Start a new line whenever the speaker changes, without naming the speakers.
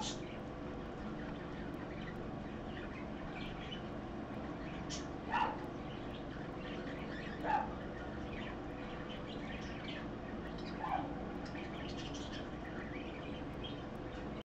house.